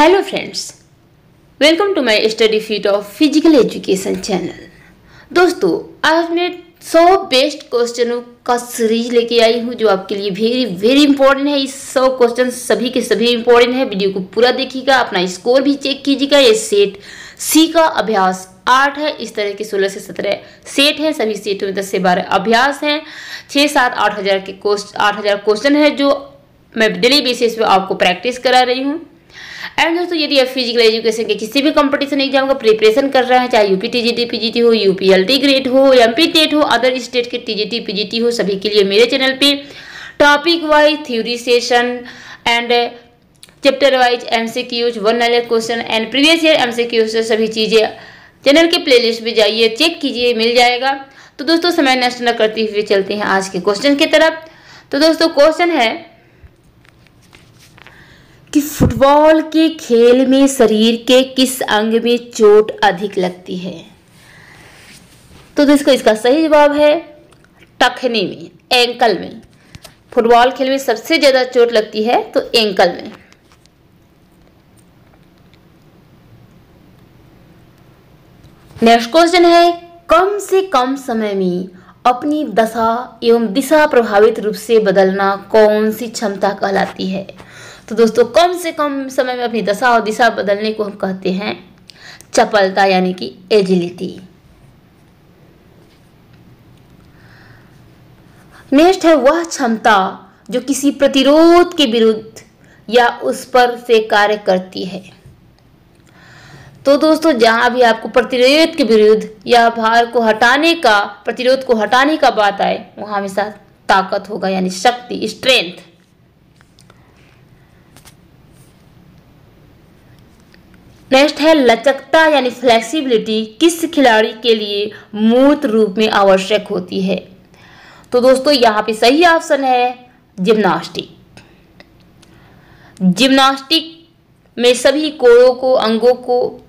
Hello friends welcome to my study feat of physical education channel दोस्तों, आज मैं 100 best क्वेश्चनों का सीरीज़ लेके आई हूँ, जो आपके लिए वेरी वेरी इंपॉर्टेंट है। इस 100 क्वेश्चन सभी के सभी इंपॉर्टेंट है। वीडियो को पूरा देखिएगा, अपना स्कोर भी चेक कीजिएगा। ये सेट सी का अभ्यास आठ है, इस तरह के सोलह से सत्रह सेट हैं। सभी सेटों में दस से बारह अभ्यास हैं। छः, सात, आठ हज़ार के आठ हज़ार क्वेश्चन है, जो मैं डेली बेसिस पे आपको प्रैक्टिस करा रही हूँ। एंड दोस्तों, यदि आप फ़िज़िकल एजुकेशन के किसी भी कंपटीशन एग्ज़ाम का प्रिपरेशन कर रहे हैं, चाहे यूपी टीजीटी पीजीटी हो यूपीएलटी ग्रेड हो एमपी टेट हो अदर स्टेट के टीजीटी पीजीटी हो, सभी के लिए मेरे चैनल पे topic wise theory session and chapter wise MCQs one liner question and previous year MCQs सभी चीज़ें चैनल के प्लेलिस्ट में जाइए चेक कीजिए, मिल जाएगा। तो दोस्तों, समय नष्ट न करते हुए चलते हैं आज के क्वेश्चन की तरफ़। तो दोस्तों क्वेश्चन है कि फुटबॉल के खेल में शरीर के किस अंग में चोट अधिक लगती है? तो दोस्तों इसका सही जवाब है, टखने में एंकल में। फुटबॉल खेल में सबसे ज़्यादा चोट लगती है तो एंकल में। नेक्स्ट क्वेश्चन है, कम से कम समय में अपनी दशा एवं दिशा प्रभावित रूप से बदलना कौन सी क्षमता कहलाती है? तो दोस्तों, कम से कम समय में अपनी दशा और दिशा बदलने को हम कहते हैं चपलता, यानी कि एजिलिटी नेक्स्ट है वह क्षमता, जो किसी प्रतिरोध के विरुद्ध या उस पर से कार्य करती है। तो दोस्तों, जहाँ भी आपको प्रतिरोध के विरुद्ध या भार को हटाने का, प्रतिरोध को हटाने का बात आए, वहाँ हमेशा ताकत होगा, यानी शक्ति स्ट्रेंथ नेक्स्ट है लचकता यानी फ्लेक्सिबिलिटी किस खिलाड़ी के लिए मूर्त रूप में आवश्यक होती है। तो दोस्तों, यहाँ पे सही ऑप्शन है जिम्नास्टिक जिम्नास्टिक में सभी कोड़ों को, अंगों को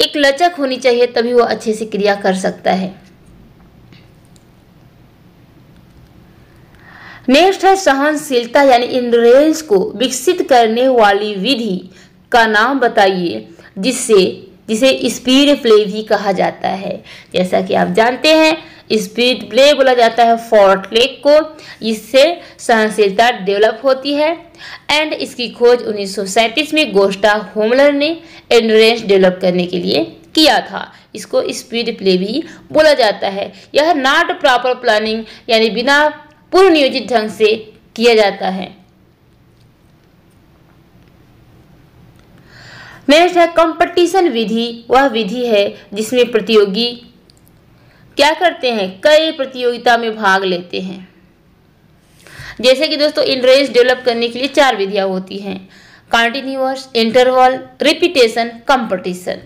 एक लचक होनी चाहिए, तभी वो अच्छे से क्रिया कर सकता है। नेक्स्ट है सहनशीलता यानी इंड्योरेंस को विकसित करने वाली विधि। का नाम बताइए, जिससे, जिसे स्पीड प्ले भी कहा जाता है। जैसा कि आप जानते हैं स्पीड प्ले बोला जाता है फॉर्ट लेक को इससे सहनशीलता डेवलप होती है। एंड इसकी खोज 1937 में गोस्टा होमलर ने एंडोरेंस डेवलप करने के लिए किया था। इसको स्पीड प्ले भी बोला जाता है। यह नॉट प्रॉपर प्लानिंग यानी बिना पूर्व नियोजित ढंग से किया जाता है। नेक्स्ट है कंपटीशन विधि, वह विधि है जिसमें प्रतियोगी क्या करते हैं? कई प्रतियोगिता में भाग लेते हैं। जैसे कि दोस्तों इंटरेस्ट डेवलप करने के लिए चार विधियाँ होती हैं। Continuous interval repetition competition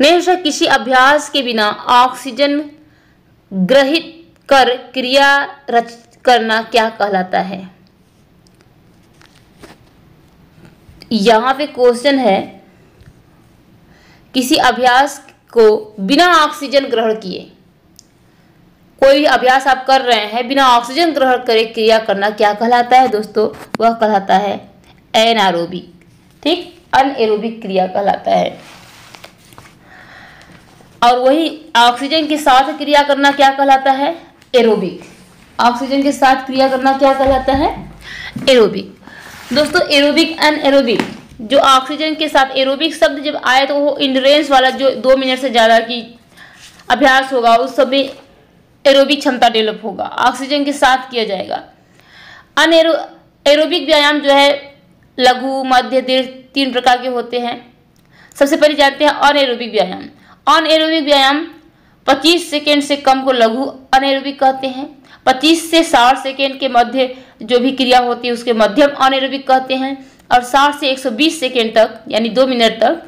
next है किसी अभ्यास के बिना ऑक्सीजन ग्रहित कर क्रिया रच करना क्या कहलाता है? यहाँ पे क्वेश्चन है, किसी अभ्यास को बिना ऑक्सीजन ग्रहण किए, कोई भी अभ्यास आप कर रहे हैं, बिना ऑक्सीजन ग्रहण करे क्रिया करना क्या कहलाता है दोस्तों? वह कहलाता है एनारोबिक ठीक? अनएरोबिक क्रिया कहलाता है। और वही ऑक्सीजन के साथ क्रिया करना क्या कहलाता है? एरोबिक ऑक्सीजन के साथ क्रिया करना क्या कहलाता है? एरोबिक। दोस्तों, एरोबिक एंड एरोबिक। जो ऑक्सीजन के साथ एरोबिक शब्द जब आए तो वो इंड्योरेंस वाला जो दो मिनट से ज़्यादा की अभ्यास होगा, उस सब में एरोबिक क्षमता डेवलप होगा। ऑक्सीजन के साथ किया जाएगा। अनएरो एरोबिक व्यायाम जो है, लघु, मध्य, दीर्घ, तीन प्रकार के होते हैं। सबसे पहले जानते हैं अनएरोबिक व्यायाम। अनएरोबिक व्यायाम 25 सेकेंड से कम को लघु अनएरोबिक कहते हैं। 25 से 60 सेकेंड के मध्य जो भी क्रिया होती है, उसके मध्यम अनएरोबिक कहते हैं, और 60 से 120 सेकेंड तक, यानी दो मिनट तक,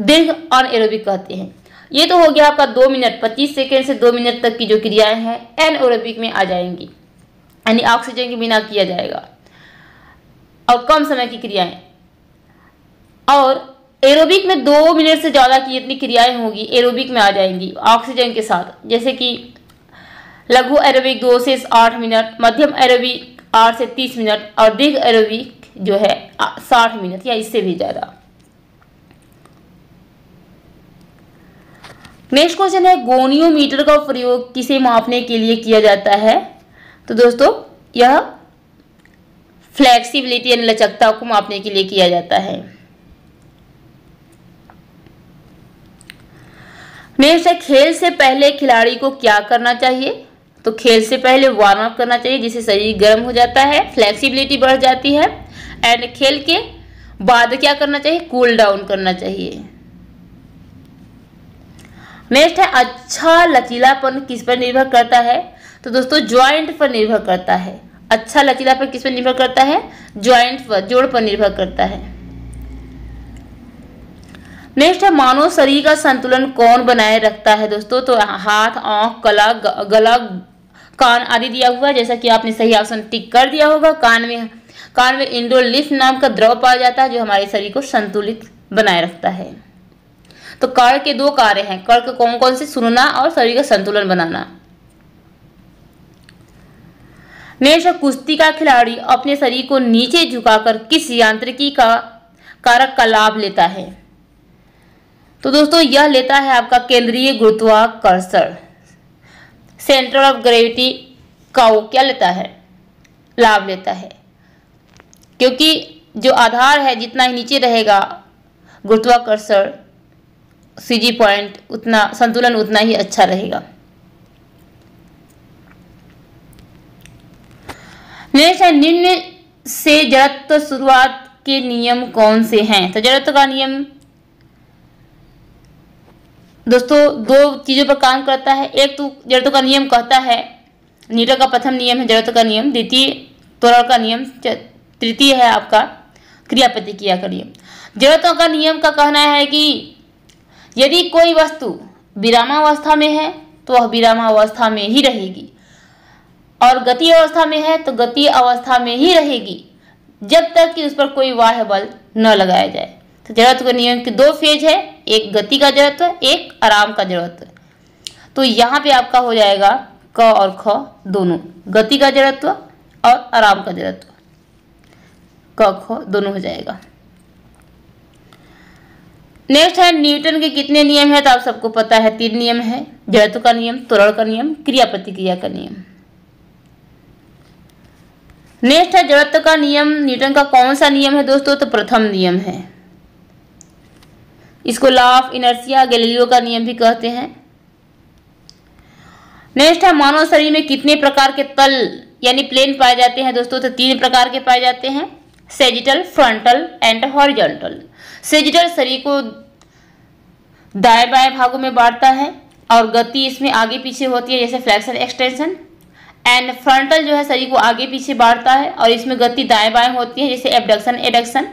दीर्घ अनएरोबिक कहते हैं। ये तो हो गया आपका दो मिनट 25 सेकेंड से दो मिनट तक की जो क्रियाएँ हैं, एनएरोबिक में आ जाएँगी। यानी ऑक्सीजन के बिना किया जाएगा। और कम समय की क्रियाएँ। और एरोबिक में दो मिनट से ज़्यादा की जितनी क्रियाएँ होगी, एरोबिक में आ जाएँगी ऑक्सीजन के साथ। जैसे कि लघु एरोबिक दो से आठ मिनट, मध्यम एरोबिक आठ से तीस मिनट और दीर्घ एरोबिक जो है साठ मिनट या इससे भी ज़्यादा। नेक्स्ट क्वेश्चन है, गोनियोमीटर का प्रयोग किसे मापने के लिए किया जाता है? तो दोस्तों, यह फ्लेक्सिबिलिटी यानी लचकता को मापने के लिए किया जाता है। नेक्स्ट है, खेल से पहले खिलाड़ी को क्या करना चाहिए? तो खेल से पहले वार्म अप करना चाहिए, जिससे शरीर गर्म हो जाता है फ्लेक्सिबिलिटी बढ़ जाती है एंड खेल के बाद क्या करना चाहिए? कूल डाउन करना चाहिए। नेक्स्ट है अच्छा लचीलापन किस पर निर्भर करता है? तो दोस्तों ज्वाइंट पर निर्भर करता है। अच्छा लचीलापन किस पर निर्भर करता है? ज्वाइंट पर, जोड़ पर निर्भर करता है। नेक्स्ट है मानव शरीर का संतुलन कौन बनाए रखता है दोस्तों? तो हाथ, आँख गला गला, कान आदि दिया हुआ है। जैसा कि आपने सही ऑप्शन टिक कर दिया होगा, कान में कान में इंडोलिफ नाम का द्रव पाया जाता है, जो हमारे शरीर को संतुलित बनाए रखता है। तो कर के दो कार्य हैं। कर के कौन कौन से सुनना और शरीर का संतुलन बनाना। नेक्स्ट कुश्ती का खिलाड़ी अपने शरीर को नीचे झुकाकर किस यांत्रिकी का, कारक का लाभ लेता है? तो दोस्तों, यह लेता है आपका केंद्रीय गुरुत्वाकर्षण। सेंटर ऑफ़ ग्रेविटी का वो क्या लेता है? लाभ लेता है। क्योंकि जो आधार है, जितना ही नीचे रहेगा, गुरुत्वाकर्षण सीजी पॉइंट उतना, संतुलन उतना ही अच्छा रहेगा। नेक्स्ट है, निम्न से जड़त्व शुरुआत के नियम कौन से हैं? तो जड़त्व का नियम दोस्तों, दो चीज़ों पर काम करता है। एक तो जड़त्व का नियम कहता है न्यूटन का प्रथम नियम है जड़त्व का नियम, द्वितीय त्वरण का नियम तृतीय है आपका क्रिया प्रतिक्रिया का नियम जड़त्व का नियम का कहना है कि यदि कोई वस्तु विरामावस्था में है तो वह विरामावस्था में ही रहेगी। और गति अवस्था में है तो गति अवस्था में ही रहेगी, जब तक कि उस पर कोई वाह बल न लगाया जाए। तो जड़त्व के नियम के दो फ़ेज़ है एक गति का जड़त्व एक आराम का जड़त्व तो यहाँ पे आपका हो जाएगा क और ख दोनों। गति का जड़त्व और आराम का जड़त्व। क, ख दोनों हो जाएगा। नेक्स्ट है, न्यूटन के कितने नियम है तो आप सबको पता है, तीन नियम है। जड़त्व का नियम, त्वरण का नियम क्रिया प्रतिक्रिया का नियम। नेक्स्ट है, जड़त्व का नियम। न्यूटन का कौन सा नियम है दोस्तों? तो प्रथम नियम है। इसको लॉ ऑफ़ इनर्सिया गैलीलियो का नियम भी कहते हैं। नेक्स्ट है मानव शरीर में कितने प्रकार के तल, यानी प्लेन पाए जाते हैं दोस्तों? तो तीन प्रकार के पाए जाते हैं। Sagittal frontal and horizontal sagittal शरीर को दाएँ बाएँ भागों में बांटता है और गति इसमें आगे पीछे होती है, जैसे फ्लैक्शन एक्सटेंशन एंड फ्रंटल जो है, शरीर को आगे पीछे बांटता है और इसमें गति दाएँ बाएँ होती है, जैसे एबडक्शन एडक्शन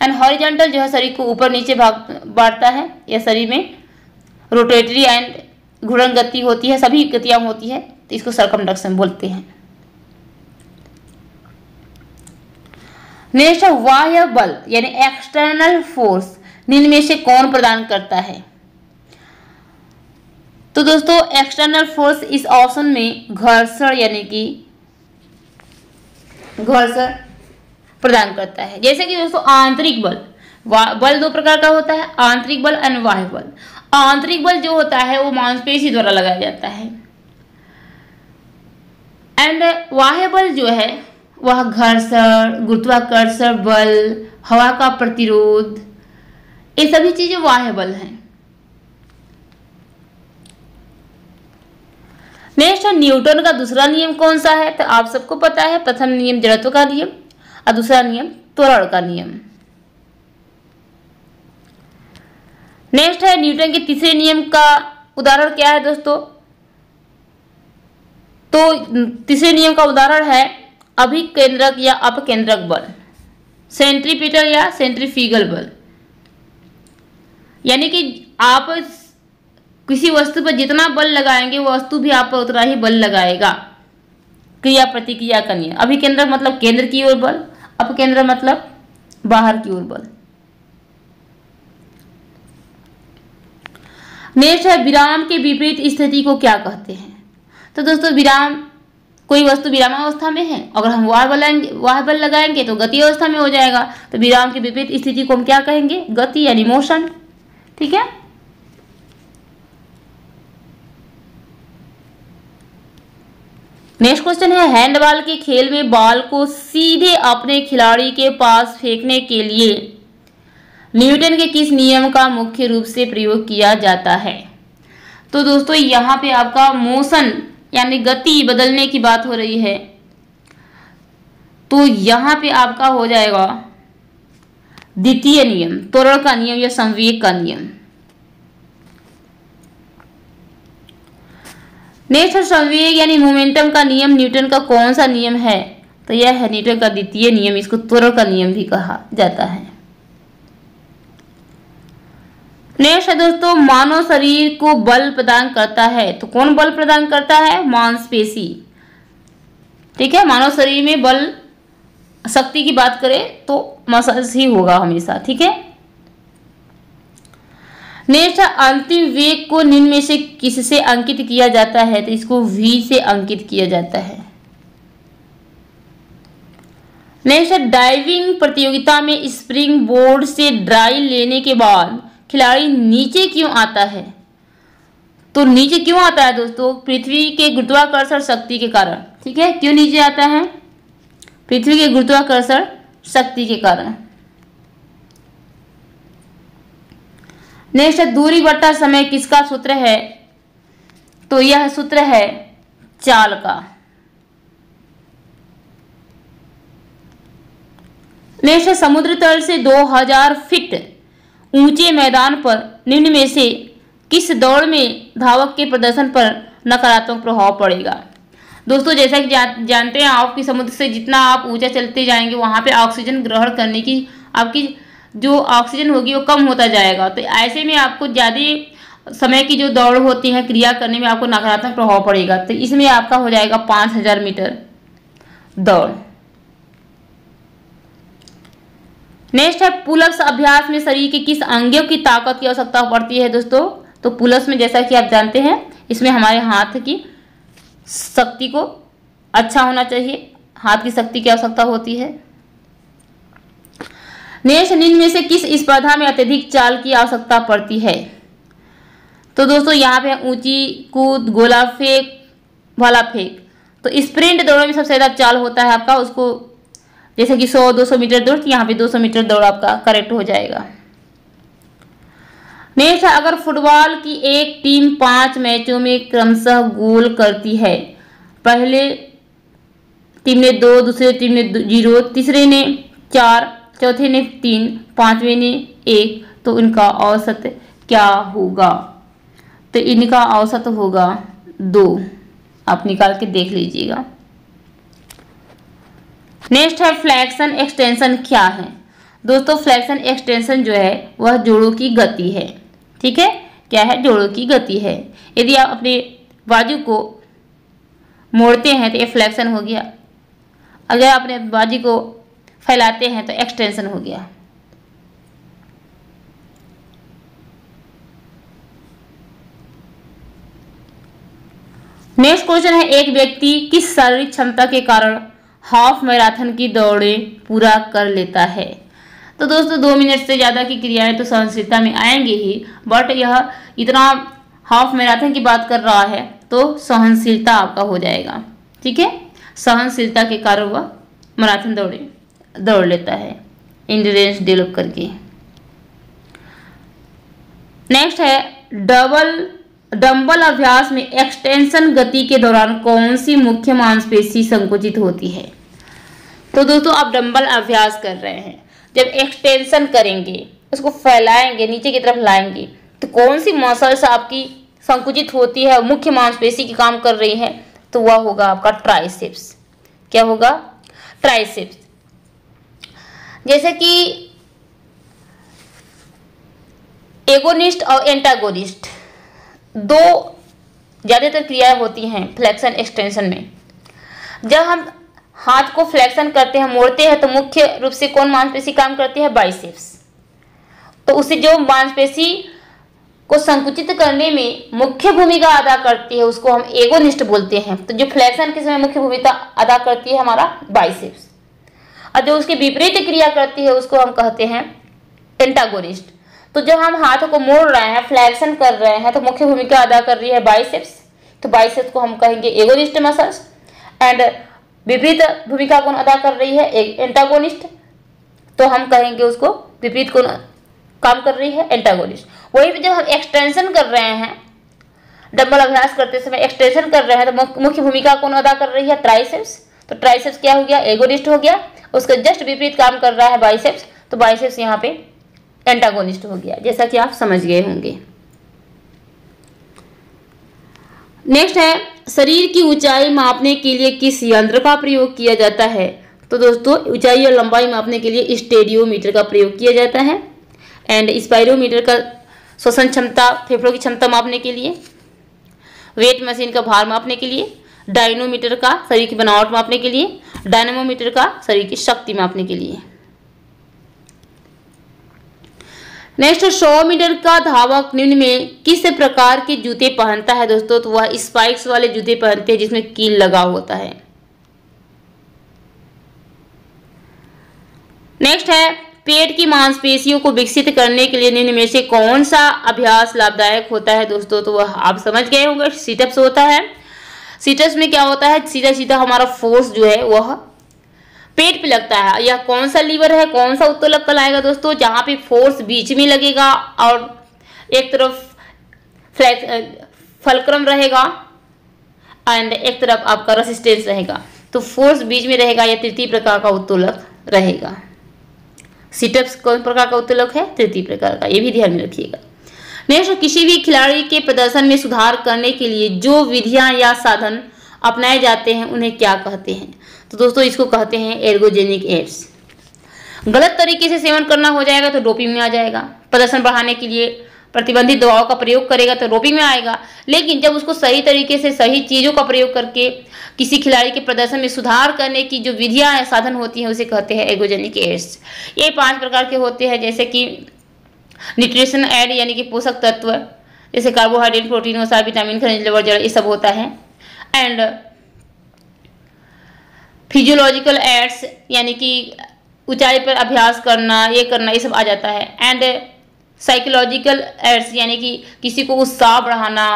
एंड हॉरिजेंटल जो है शरीर को ऊपर नीचे भाग, बांटता है। या शरीर में रोटेटरी एंड घुड़न गति होती है, सभी गतियाँ होती है तो इसको सरकमडक्शन बोलते हैं। नेक्स्ट बाह्य बल यानी एक्सटर्नल फोर्स निम्न में से कौन प्रदान करता है। तो दोस्तों एक्सटर्नल फोर्स इस ऑप्शन में घर्षण, यानी कि घर्षण प्रदान करता है। जैसे कि दोस्तों, आंतरिक बल। बल दो प्रकार का होता है, आंतरिक बल एंड बाह्य बल। आंतरिक बल जो होता है, वो मांसपेशी द्वारा लगाया जाता है। एंड बाह्य बल जो है, वह घर्षण, गुरुत्वाकर्षण बल, हवा का प्रतिरोध, ये सभी चीज़ें बाह्य बल हैं। नेक्स्ट, न्यूटन का दूसरा नियम कौन सा है? तो आप सबको पता है, प्रथम नियम जड़त्व का नियम। और दूसरा नियम, त्वरण का नियम। नेक्स्ट है न्यूटन के तीसरे नियम का उदाहरण क्या है दोस्तों? तो तीसरे नियम का उदाहरण है अभिकेंद्रक या अपकेंद्रक बल। सेंट्रीपिटल या सेंट्रीफिगल बल। यानी कि आप किसी वस्तु पर जितना बल लगाएँगे, वो वस्तु भी आप पर उतना ही बल लगाएगा। क्रिया प्रतिक्रिया का नियम। अभिकेंद्रक मतलब केंद्र की ओर बल अपकेंद्र मतलब बाहर की ओर बल। नेक्स्ट है, विराम के विपरीत स्थिति को क्या कहते हैं? तो दोस्तों, विराम, कोई वस्तु विरामावस्था में है? अगर हम वाह बल वाह बल लगाएँगे तो गति अवस्था में हो जाएगा। तो विराम की विपरीत स्थिति को हम क्या कहेंगे? गति यानी मोशन। ठीक है? नेक्स्ट क्वेश्चन है, हैंडबॉल के खेल में बॉल को सीधे अपने खिलाड़ी के पास फेंकने के लिए न्यूटन के किस नियम का मुख्य रूप से प्रयोग किया जाता है? तो दोस्तों, यहाँ पे आपका मोशन, यानी गति बदलने की बात हो रही है। तो यहाँ पे आपका हो जाएगा द्वितीय नियम, त्वरण का नियम या संवेग का नियम। नेक्स्ट संवेग यानी मोमेंटम का नियम न्यूटन का कौन सा नियम है? तो यह है न्यूटन का द्वितीय नियम, इसको त्वरण का नियम भी कहा जाता है। नेक्स्ट है दोस्तों, मानव शरीर को बल प्रदान करता है। तो कौन बल प्रदान करता है? मांसपेशी। ठीक है, मानव शरीर में बल, शक्ति की बात करें तो मसल्स ही होगा हमेशा। ठीक है? नेक्स्ट अंतिम वेग को निम्न में से किससे अंकित किया जाता है? तो इसको वी से अंकित किया जाता है। नेक्स्ट डाइविंग प्रतियोगिता में स्प्रिंग बोर्ड से ड्राई लेने के बाद खिलाड़ी नीचे क्यों आता है? तो नीचे क्यों आता है दोस्तों? पृथ्वी के गुरुत्वाकर्षण शक्ति के कारण। ठीक है? क्यों नीचे आता है? पृथ्वी के गुरुत्वाकर्षण शक्ति के कारण। नेक्स्ट दूरी बट्टा समय किसका सूत्र है? तो यह सूत्र है चाल का। नेक्स्ट समुद्र तल से 2000 फीट ऊँचे मैदान पर निम्न में से किस दौड़ में धावक के प्रदर्शन पर नकारात्मक प्रभाव पड़ेगा? दोस्तों जैसा कि जा, जानते हैं आपकी समुद्र से जितना आप ऊँचा चलते जाएँगे वहाँ पे ऑक्सीजन ग्रहण करने की आपकी जो ऑक्सीजन होगी वो कम होता जाएगा। तो ऐसे में आपको ज़्यादा समय की जो दौड़ होती है, क्रिया करने में आपको नकारात्मक प्रभाव पड़ेगा। तो इसमें आपका हो जाएगा पाँच हज़ार मीटर दौड़। नेक्स्ट है पुलक्स अभ्यास में शरीर के किस अंगों की ताकत की आवश्यकता पड़ती है दोस्तों? तो पुलक्स में जैसा कि आप जानते हैं, इसमें हमारे हाथ की शक्ति को अच्छा होना चाहिए। हाथ की शक्ति की आवश्यकता होती है। नेक्स्ट निम्न में से किस स्पर्धा में अत्यधिक चाल की आवश्यकता पड़ती है? तो दोस्तों, यहाँ पे ऊँची, कूद, गोला, फेंक भाला फेंक। तो स्प्रिंट दौड़ में सबसे ज़्यादा चाल होता है आपका उसको, जैसे कि 100 200 मीटर दौड़, यहाँ पे 200 मीटर दौड़ आपका करेक्ट हो जाएगा। नेक्स्ट अगर फुटबॉल की एक टीम पाँच मैचों में क्रमशः गोल करती है, पहले टीम ने दो, दूसरे टीम ने ज़ीरो, तीसरे ने चार चौथे ने तीन, पाँचवें ने एक तो इनका औसत क्या होगा? तो इनका औसत होगा दो। आप निकाल के देख लीजिएगा। नेक्स्ट है फ्लैक्शन एक्सटेंशन क्या है? दोस्तों, फ्लैक्शन एक्सटेंशन जो है, वह जोड़ों की गति है। ठीक है? क्या है? जोड़ों की गति है। यदि आप अपने बाजू को मोड़ते हैं तो ये फ्लैक्शन हो गया। अगर आपने बाजू को फैलाते हैं तो एक्सटेंशन हो गया। नेक्स्ट क्वेश्चन है, एक व्यक्ति किस शारीरिक क्षमता के कारण हाफ़ मैराथन की दौड़े पूरा कर लेता है? तो दोस्तों, दो मिनट से ज़्यादा की क्रियाएँ तो सहनशीलता में आएँगे ही बट यह इतना हाफ़ मैराथन की बात कर रहा है तो सहनशीलता आपका हो जाएगा। ठीक है? सहनशीलता के कारण वह मैराथन दौड़े। दौड़ लेता है। इंड्योरेंस डेवलप करके नेक्स्ट है डबल डंबल अभ्यास में एक्सटेंशन गति के दौरान कौन सी मुख्य मांसपेशी संकुचित होती है? तो दोस्तों, आप डंबल अभ्यास कर रहे हैं। जब एक्सटेंशन करेंगे, उसको फैलाएँगे, नीचे की तरफ़ लाएँगे तो कौन सी मसल्स आपकी संकुचित होती है, मुख्य मांसपेशी की काम कर रही है? तो वह होगा आपका ट्राइसेप्स क्या होगा? ट्राइसेप्स जैसे कि एगोनिस्ट और एंटागोनिस्ट, दो ज़्यादातर क्रियाएँ होती हैं फ्लेक्शन एक्सटेंशन में। जब हम हाथ को फ्लेक्शन करते हैं, मोड़ते हैं तो मुख्य रूप से कौन मांसपेशी काम करती है? बाइसेप्स। तो उसे जो मांसपेशी को संकुचित करने में मुख्य भूमिका अदा करती है, उसको हम एगोनिस्ट बोलते हैं। तो जो फ्लेक्शन के समय मुख्य भूमिका अदा करती है हमारा बाइसेप्स। और जो उसकी विपरीत क्रिया करती है, उसको हम कहते हैं एंटागोनिस्ट तो जब हम हाथ को मोड़ रहे हैं फ्लैक्शन कर रहे हैं तो मुख्य भूमिका अदा कर रही है बाइसेप्स तो बाइसेप्स को हम कहेंगे एगोनिस्ट मसल्स एंड विपरीत भूमिका कौन अदा कर रही है? एंटागोनिस्ट तो हम कहेंगे उसको विपरीत कौन काम कर रही है? एंटागोनिस्ट वही जब हम एक्सटेंशन कर रहे हैं डबल अभ्यास करते समय एक्सटेंशन कर रहे हैं तो मुख्य भूमिका कौन अदा कर रही है? ट्राइसेप्स तो ट्राइसेप्स क्या हो गया? एगोनिस्ट हो गया. उसका जस्ट विपरीत काम कर रहा है बाइसेप्स तो बाइसेप्स यहाँ पे एंटागोनिस्ट हो गया, जैसा कि आप समझ गए होंगे। नेक्स्ट है, शरीर की ऊंचाई मापने के लिए किस यंत्र का प्रयोग किया जाता है? तो दोस्तों, ऊंचाई और लंबाई मापने के लिए स्टेडियोमीटर का प्रयोग किया जाता है एंड स्पायरोमीटर का श्वसन क्षमता, फेफड़ों की क्षमता मापने के लिए वेट मशीन का भार मापने के लिए डायनोमीटर का शरीर की बनावट मापने के लिए डायनमोमीटर का शरीर की शक्ति मापने के लिए। नेक्स्ट सौ मीटर का धावक निम्न में किस प्रकार के जूते पहनता है? दोस्तों तो वह स्पाइक्स वाले जूते पहनते हैं जिसमें कील लगा होता है। नेक्स्ट है, पेट की मांसपेशियों को विकसित करने के लिए निम्न में से कौन सा अभ्यास लाभदायक होता है? दोस्तों तो वह आप समझ गए होंगे सीटअप्स होता है। सीटअप्स में क्या होता है? सीधा सीधा हमारा फोर्स जो है, वह पेट पे लगता है। यह कौन सा लीवर है? कौन सा उत्तोलक कल आएगा दोस्तों? जहाँ पे फोर्स बीच में लगेगा और एक तरफ़ फलक्रम रहेगा एंड एक तरफ़ आपका रेसिस्टेंस रहेगा। तो फोर्स बीच में रहेगा या तृतीय प्रकार का उत्तोलक रहेगा। सिटअप्स कौन प्रकार का उत्तोलक है? तृतीय प्रकार का। ये भी ध्यान में रखिएगा। नेक्स्ट किसी भी खिलाड़ी के प्रदर्शन में सुधार करने के लिए जो विधियाँ या साधन अपनाए जाते हैं, उन्हें क्या कहते हैं? तो दोस्तों, इसको कहते हैं एर्गोजेनिक एड्स। गलत तरीके से सेवन करना हो जाएगा तो डोपिंग में आ जाएगा। प्रदर्शन बढ़ाने के लिए प्रतिबंधित दवाओं का प्रयोग करेगा तो डोपिंग में आएगा। लेकिन जब उसको सही तरीके से सही चीज़ों का प्रयोग करके किसी खिलाड़ी के प्रदर्शन में सुधार करने की जो विधियाँ साधन होती हैं, उसे कहते हैं एगोजेनिक एड्स। ये पाँच प्रकार के होते हैं, जैसे कि न्यूट्रिशन एड यानी कि पोषक तत्व, जैसे कार्बोहाइड्रेट प्रोटीन वसा विटामिन खनिज लवण जड़, ये सब होता है। एंड फिजियोलॉजिकल एड्स यानी कि ऊंचाई पर अभ्यास करना, ये करना, ये सब आ जाता है। एंड साइकोलॉजिकल एड्स यानी कि किसी को उत्साह बढ़ाना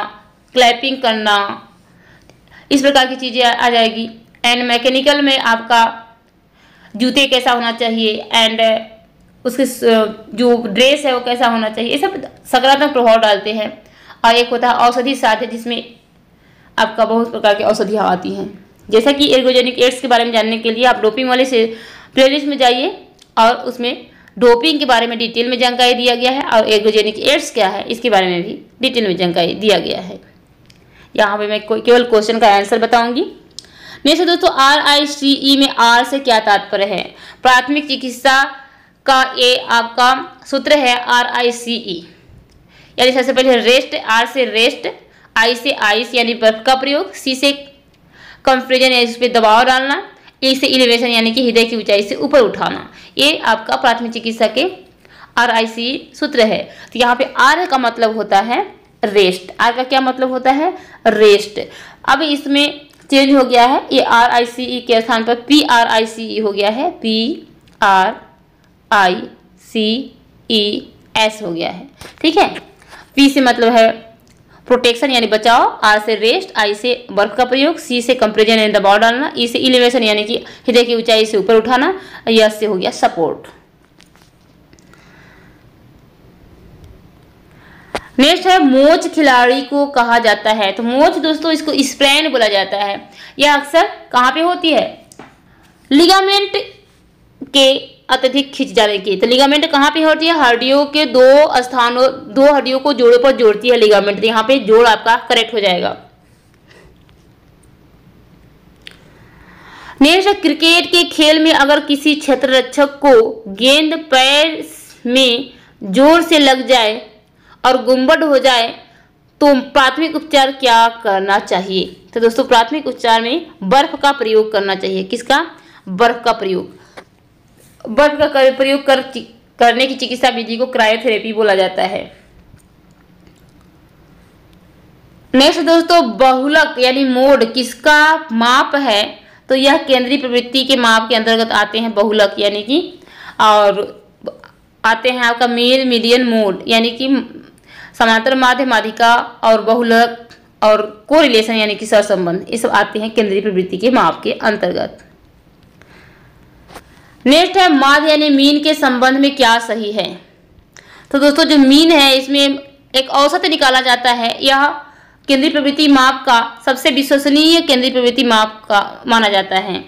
क्लैपिंग करना, इस प्रकार की चीज़ें आ जाएगी। एंड मैकेनिकल में आपका जूते कैसा होना चाहिए एंड उसके जो ड्रेस है वो कैसा होना चाहिए, ये सब सकारात्मक प्रभाव डालते हैं। और एक होता है औषधि साध्य, जिसमें आपका बहुत प्रकार की औषधियाँ आती हैं। जैसा कि एर्गोजेनिक एड्स के बारे में जानने के लिए आप डोपिंग वाले से प्लेलिस्ट में जाइए और उसमें डोपिंग के बारे में डिटेल में जानकारी दिया गया है और एर्गोजेनिक एड्स क्या है, इसके बारे में भी डिटेल में जानकारी दिया गया है। यहाँ पे मैं केवल क्वेश्चन का आंसर बताऊँगी। नेक्स्ट दोस्तों आर आई सी ई में आर से क्या तात्पर्य है? प्राथमिक चिकित्सा का ये आपका सूत्र है आर आई सी ई यानी सबसे पहले रेस्ट आर से रेस्ट आई से आइस यानी बर्फ़ का प्रयोग सी से कंफ्रेजन यानी उस पर दबाव डालना ए से इलिवेशन यानी कि हृदय की ऊंचाई से ऊपर उठाना। ये आपका प्राथमिक चिकित्सा के आर आई सी सूत्र है। तो यहाँ पे आर का मतलब होता है रेस्ट आर का क्या मतलब होता है? रेस्ट अब इसमें चेंज हो गया है। ये आर आई सी ई के स्थान पर पी आर आई सी ई हो गया है। P R I C E S हो गया है। ठीक है? पी से मतलब है प्रोटेक्शन यानी बचाओ आर से रेस्ट आई से बर्फ़ का प्रयोग। सी से कंप्रेजन यानी दबाव डालना। ई से इलिवेशन यानी कि हृदय की ऊंचाई से ऊपर उठाना। यस से हो गया सपोर्ट नेक्स्ट है, मोच खिलाड़ी को कहा जाता है। तो मोच, दोस्तों, इसको स्प्रेन बोला जाता है। यह अक्सर कहाँ पे होती है? लिगामेंट के अत्यधिक खिंच की तो लिगामेंट कहाँ पे होती है? हड्डियों के दो स्थानों, दो हड्डियों को जोड़ों पर जोड़ती है लिगामेंट तो यहाँ पे जोड़ आपका करेक्ट हो जाएगा। नेक्स्ट क्रिकेट के खेल में अगर किसी क्षेत्र रक्षक को गेंद पैर में ज़ोर से लग जाए और गुम्बड हो जाए तो प्राथमिक उपचार क्या करना चाहिए? तो दोस्तों, प्राथमिक उपचार में बर्फ़ का प्रयोग करना चाहिए। किसका? बर्फ़ का प्रयोग। बर्फ़ का प्रयोग कर करने की चिकित्सा विधि को क्रायोथेरेपी बोला जाता है। नेक्स्ट दोस्तों, बहुलक यानी मोड किसका माप है? तो यह केंद्रीय प्रवृत्ति के माप के अंतर्गत आते हैं बहुलक, यानी कि, और आते हैं आपका मेल, मिलियन, मोड, यानी कि समांतर, माध्य, माधिका और बहुलक और को रिलेशन यानी कि सहसंबंध, ये सब आते हैं केंद्रीय प्रवृत्ति के माप के अंतर्गत। नेक्स्ट है माध्य यानी मीन के संबंध में क्या सही है? तो दोस्तों, जो मीन है, इसमें एक औसत निकाला जाता है। यह केंद्रीय प्रवृत्ति माप का सबसे विश्वसनीय केंद्रीय प्रवृत्ति माप का माना जाता है।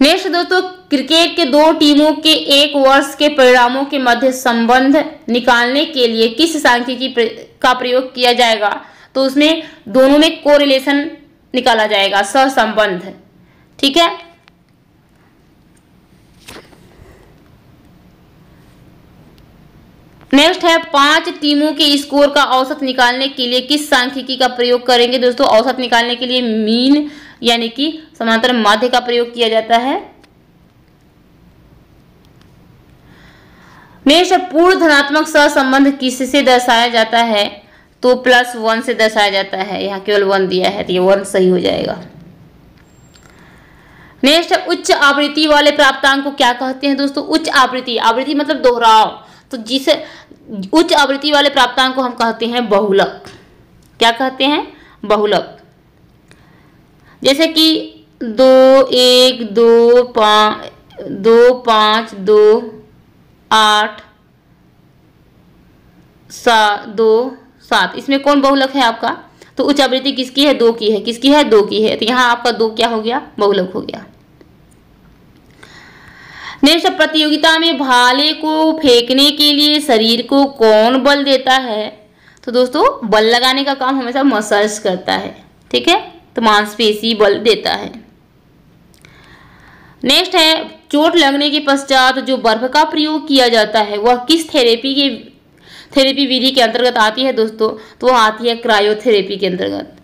नेक्स्ट दोस्तों, क्रिकेट के दो टीमों के एक वर्ष के परिणामों के मध्य संबंध निकालने के लिए किस सांख्यिकी का प्रयोग किया जाएगा? तो उसमें दोनों में कोरिलेशन निकाला जाएगा, सहसंबंध। ठीक है? नेक्स्ट है, पाँच टीमों के स्कोर का औसत निकालने के लिए किस सांख्यिकी का प्रयोग करेंगे? दोस्तों, औसत निकालने के लिए मीन, यानी कि समांतर माध्य का प्रयोग किया जाता है। नेक्स्ट पूर्ण धनात्मक सहसंबंध किससे दर्शाया जाता है? तो प्लस वन से दर्शाया जाता है। यहाँ केवल वन दिया है तो ये वन सही हो जाएगा। नेक्स्ट है, उच्च आवृत्ति वाले प्राप्तांक को क्या कहते हैं दोस्तों? उच्च आवृत्ति। आवृत्ति मतलब दोहराव। तो जिसे उच्च आवृत्ति वाले प्राप्तांक को हम कहते हैं बहुलक। क्या कहते हैं? बहुलक। जैसे कि दो, एक, दो पाँच दो पाँच, दो, आठ, सा, दो, सात। इसमें कौन बहुलक है आपका? तो उच्च आवृत्ति किसकी है? दो की है। किसकी है? दो की है। तो यहाँ आपका दो क्या हो गया? बहुलक हो गया। नेक्स्ट प्रतियोगिता में भाले को फेंकने के लिए शरीर को कौन बल देता है? तो दोस्तों, बल लगाने का काम हमेशा मसाज करता है। ठीक है? तो मांसपेशी बल देता है। नेक्स्ट है, चोट लगने के पश्चात जो बर्फ़ का प्रयोग किया जाता है, वह किस थेरेपी के थेरेपी विधि के अंतर्गत आती है दोस्तों तो वह आती है क्रायोथेरेपी के अंतर्गत।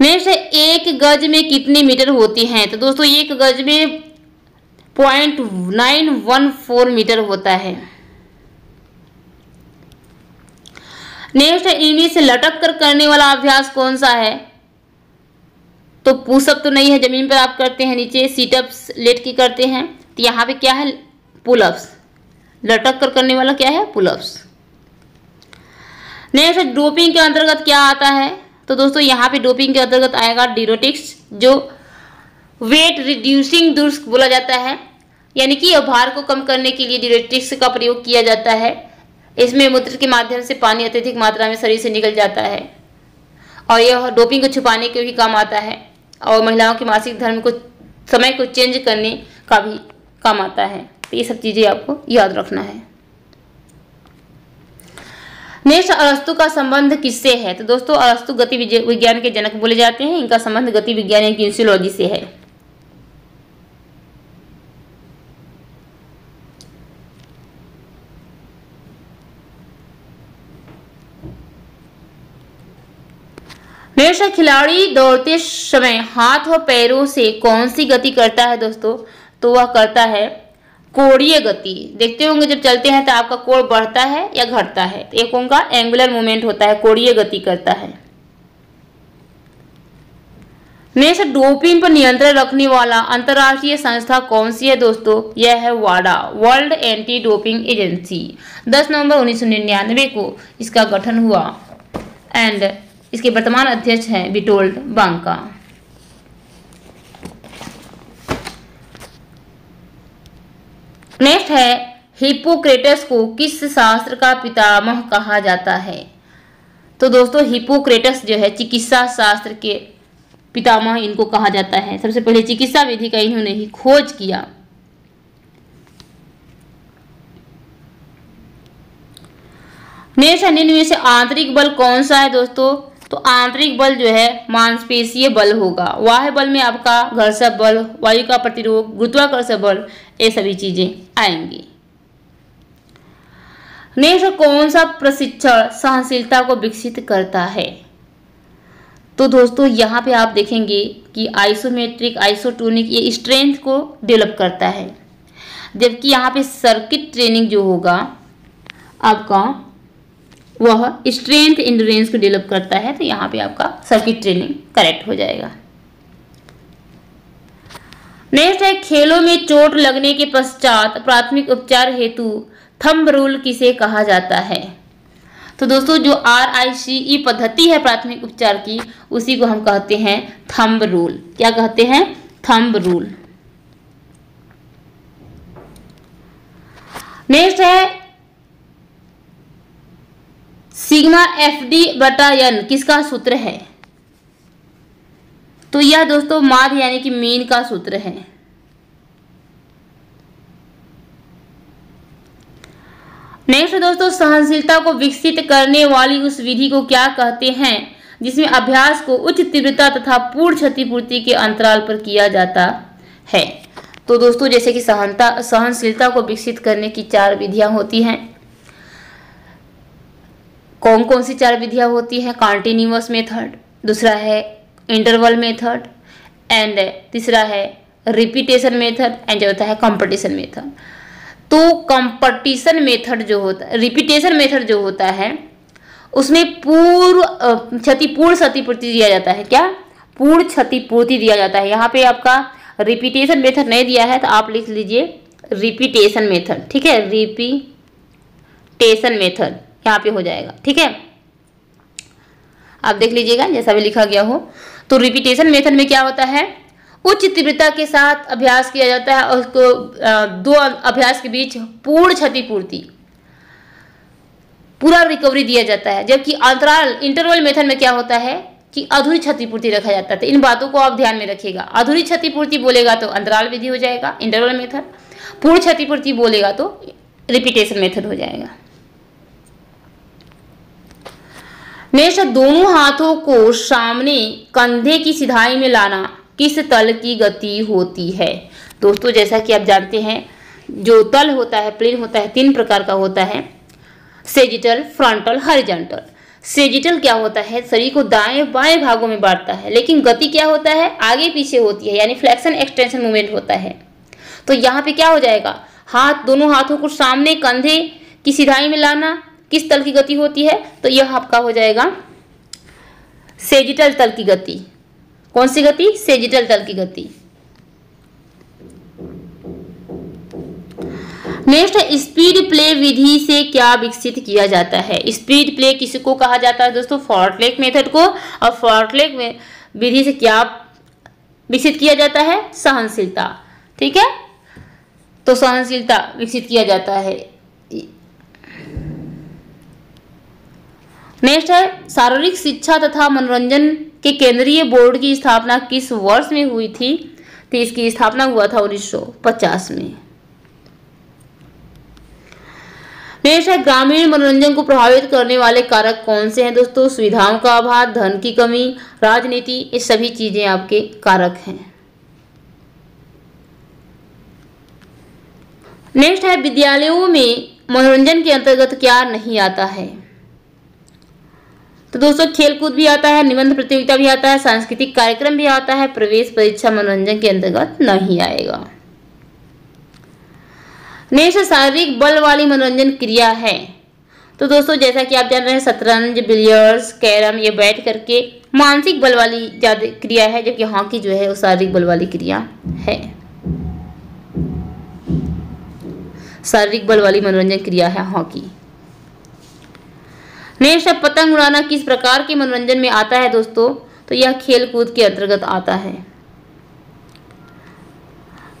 नेक्स्ट है एक गज में कितने मीटर होती हैं? तो दोस्तों, एक गज में point nine one four metre होता है। नेक्स्ट है इनमें से लटक कर करने वाला अभ्यास कौन सा है? तो पुशअप तो नहीं है, ज़मीन पर आप करते हैं, नीचे सीटअप्स लेट के करते हैं। तो यहाँ पे क्या है? पुलअप्स। लटक कर करने वाला क्या है? पुलअप्स। नेक्स्ट, डोपिंग के अंतर्गत क्या आता है? तो दोस्तों, यहाँ पे डोपिंग के अंतर्गत आएगा डिरोटिक्स जो वेट रिड्यूसिंग दुर्स बोला जाता है। यानी कि भार को कम करने के लिए डिरोटिक्स का प्रयोग किया जाता है। इसमें मूत्र के माध्यम से पानी अत्यधिक मात्रा में शरीर से निकल जाता है। और यह डोपिंग को छुपाने के भी काम आता है। और महिलाओं के मासिक धर्म को, समय को चेंज करने का भी काम आता है। तो ये सब चीज़ें आपको याद रखना है। नेक्स्ट, अरस्तु का संबंध किससे है? तो दोस्तों, अरस्तु गति विज्ञान के जनक बोले जाते हैं, इनका संबंध गति विज्ञान यानी इंसियोलॉजी से है। नेक्स्ट, खिलाड़ी दौड़ते समय हाथ और पैरों से कौन सी गति करता है दोस्तों? तो वह करता है कोणीय गति। देखते होंगे जब चलते हैं तो आपका कोण बढ़ता है या घटता है। तो एक उनका एंगुलर मूवमेंट होता है, कोणीय गति करता है। नेक्स्ट डोपिंग पर नियंत्रण रखने वाला अंतर्राष्ट्रीय संस्था कौन सी है दोस्तों? यह है वाडा वर्ल्ड एंटी डोपिंग एजेंसी 10 नवंबर उन्नीस सौ निन्यानवे को इसका गठन हुआ। एंड इसके वर्तमान अध्यक्ष हैं बिटोल्ड बांका। नेक्स्ट है, हिपोक्रेटस को किस शास्त्र का पितामह कहा जाता है? तो दोस्तों, हिपोक्रेटस जो है, चिकित्सा शास्त्र के पितामह इनको कहा जाता है। सबसे पहले चिकित्सा विधि का इन्होंने ही खोज किया। नेक्स्ट निम्न में से आंतरिक बल कौन सा है दोस्तों? तो आंतरिक बल जो है मांसपेशीय बल होगा। वाह बल में आपका घर्षक बल, वायु का प्रतिरोध, गुरुत्वाकर्षण बल, ये सभी चीज़ें आएँगी। नेक्स्ट कौन सा प्रशिक्षण सहनशीलता को विकसित करता है? तो दोस्तों, यहाँ पे आप देखेंगे कि आइसोमेट्रिक, आइसोटोनिक, ये स्ट्रेंथ को डेवलप करता है। जबकि यहाँ पे सर्किट ट्रेनिंग जो होगा, आपका वह स्ट्रेंथ इंडोरेंस को डेवलप करता है तो यहाँ पे आपका सर्किट ट्रेनिंग करेक्ट हो जाएगा। नेक्स्ट है, खेलों में चोट लगने के पश्चात प्राथमिक उपचार हेतु थंब रूल किसे कहा जाता है? तो दोस्तों, जो आर आई सी ई पद्धति है प्राथमिक उपचार की, उसी को हम कहते हैं थंब रूल क्या कहते हैं? थंब रूल नेक्स्ट है सिग्मा एफ़ डी बटा एन, किसका सूत्र है? तो यह दोस्तों माध्य यानी कि मीन का सूत्र है। नेक्स्ट दोस्तों, सहनशीलता को विकसित करने वाली उस विधि को क्या कहते हैं? जिसमें अभ्यास को उच्च तीव्रता तथा पूर्ण क्षतिपूर्ति के अंतराल पर किया जाता है। तो दोस्तों, जैसे कि सहनता, सहनशीलता को विकसित करने की चार विधियाँ होती हैं। कौन कौन सी चार विधियाँ होती हैं? कॉन्टिन्यूस मेथड दूसरा है इंटरवल मेथड एंड तीसरा है रिपीटेशन मेथड एंड चौथा है कंपटीशन मेथड तो कंपटीशन मेथड जो होता है रिपीटेशन मेथड जो होता है, उसमें पूर्व क्षतिपूर्ण क्षतिपूर्ति दिया जाता है। क्या? पूर्ण क्षतिपूर्ति दिया जाता है। यहाँ पे आपका रिपीटेशन मेथड नहीं दिया है तो आप लिख लीजिए रिपीटेशन मेथड ठीक है? रिपीटेशन मेथड यहाँ पे हो जाएगा, ठीक है? आप देख लीजिएगा, जैसा भी लिखा गया हो। तो रिपीटेशन मेथड में क्या होता है? उच्च तीव्रता के साथ अभ्यास किया जाता है और उसको दो अभ्यास के बीच पूर्ण क्षतिपूर्ति। पूरा रिकवरी दिया जाता है। जबकि अंतराल इंटरवल मेथड में क्या होता है? कि अधूरी क्षतिपूर्ति रखा जाता है। तो इन बातों को आप ध्यान में रखिएगा। अधूरी क्षतिपूर्ति बोलेगा तो अंतराल विधि हो जाएगा इंटरवल मेथड पूर्ण क्षतिपूर्ति बोलेगा तो रिपीटेशन मेथड हो जाएगा। नेक्स्ट दोनों हाथों को सामने कंधे की सिधाई में लाना किस तल की गति होती है? दोस्तों, जैसा कि आप जानते हैं, जो तल होता है, प्लेन होता है, तीन प्रकार का होता है। सेजिटल, फ्रंटल हरिजेंटल सेजिटल क्या होता है? शरीर को दाएँ, बाएँ भागों में बांटता है, लेकिन गति क्या होता है? आगे पीछे होती है, यानी फ्लेक्शन, एक्सटेंशन, मूवमेंट होता है। तो यहाँ पे क्या हो जाएगा? हाथ, दोनों हाथों को सामने कंधे की सिधाई में लाना किस तल की गति होती है? तो यह आपका हो जाएगा सेजिटल तल की गति। कौन सी गति? सेजिटल तल की गति। नेक्स्ट स्पीड प्ले विधि से क्या विकसित किया जाता है? स्पीड प्ले किसी को कहा जाता है दोस्तों? फॉर्टलेक मेथड को। और फॉर्टलेक विधि से क्या विकसित किया जाता है? सहनशीलता। ठीक है? तो सहनशीलता विकसित किया जाता है। नेक्स्ट है, शारीरिक शिक्षा तथा मनोरंजन के केंद्रीय बोर्ड की स्थापना किस वर्ष में हुई थी? तो इसकी स्थापना हुआ था 1950 में। नेक्स्ट है, ग्रामीण मनोरंजन को प्रभावित करने वाले कारक कौन से हैं? दोस्तों, सुविधाओं का अभाव, धन की कमी, राजनीति, ये सभी चीज़ें आपके कारक हैं। नेक्स्ट है, विद्यालयों में मनोरंजन के अंतर्गत क्या नहीं आता है? तो दोस्तों खेल कूद भी आता है, निबंध प्रतियोगिता भी आता है, सांस्कृतिक कार्यक्रम भी आता है, प्रवेश परीक्षा मनोरंजन के अंतर्गत नहीं आएगा। नेक्स्ट शारीरिक बल वाली मनोरंजन क्रिया है। तो दोस्तों, जैसा कि आप जान रहे हैं, शतरंज बिलियर्स कैरम, ये बैठ करके मानसिक बल वाली ज़्यादा क्रिया है, जबकि हॉकी जो है, वो शारीरिक बल वाली क्रिया है। शारीरिक बल वाली मनोरंजन क्रिया है हॉकी। है पतंग उड़ाना किस प्रकार के मनोरंजन में आता है दोस्तों? तो यह खेल कूद के अंतर्गत आता है।